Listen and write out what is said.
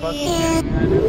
Yeah.